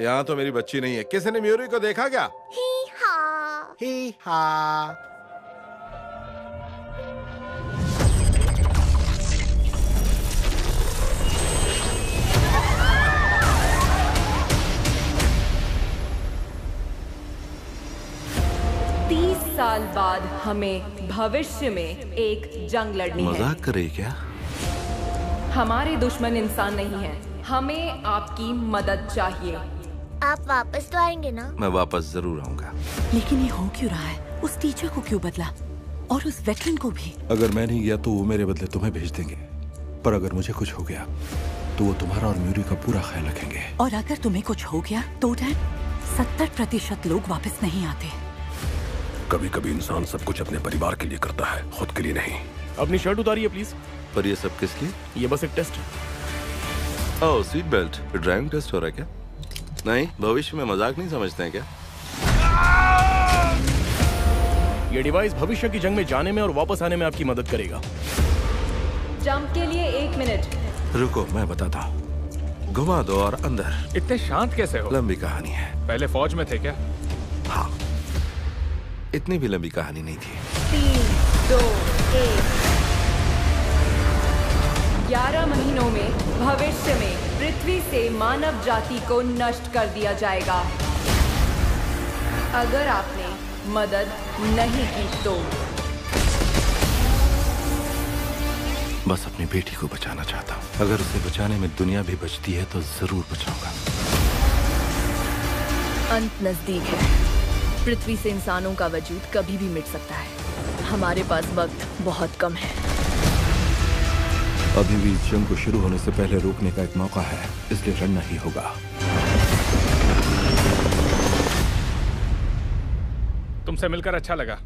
यहाँ तो मेरी बच्ची नहीं है। किसी ने म्यूरी को देखा क्या? ही हा। ही हा। तीस साल बाद हमें भविष्य में एक जंग लड़नी है। मज़ाक कर रही क्या? हमारे दुश्मन इंसान नहीं है। हमें आपकी मदद चाहिए। आप वापस तो आएँगे ना? मैं वापस ज़रूर आऊँगा। लेकिन ये हो क्यों रहा है? उस टीचर को क्यों बदला? और उस वेटरन को भी? अगर मैं नहीं गया तो वो मेरे बदले तुम्हें भेज देंगे। पर अगर मुझे कुछ हो गया तो वो तुम्हारा और म्यूरी का पूरा ख्याल रखेंगे। और अगर तुम्हें कुछ हो गया तो डैड सत्तर प्रतिशत लोग वापस नहीं आते। कभी कभी इंसान सब कुछ अपने परिवार के लिए करता है खुद के लिए नहीं। अपनी शर्ट उतारिए प्लीज़ पर ये सब किस लिए ये बस एक टेस्ट है। Oh seat belt driving test हो रहा है क्या? नहीं भविष्य में मज़ाक नहीं समझते हैं क्या? ये डिवाइस भविष्य की जंग में जाने में और वापस आने में आपकी मदद करेगा। जंप के लिए एक मिनट। रुको मैं बताता हूँ। घुमा दो और अंदर। इतने शांत कैसे हो? लंबी कहानी है। पहले फौज में थे क्या? हाँ। इतनी भी लंबी कहानी नहीं थी। तीन दो एक। ग्यारह महीनों में भविष्य में। पृथ्वी से मानव जाति को नष्ट कर दिया जाएगा। अगर आपने मदद नहीं की तो। बस अपनी बेटी को बचाना चाहता हूँ। अगर उसे बचाने में दुनिया भी बचती है तो ज़रूर बचाऊँगा। अंत नज़दीक है। पृथ्वी से इंसानों का वजूद कभी भी मिट सकता है। हमारे पास वक्त बहुत कम है। अभी भी इस जंग को शुरू होने से पहले रोकने का एक मौका है, इसलिए लड़ना ही होगा। तुमसे मिलकर अच्छा लगा।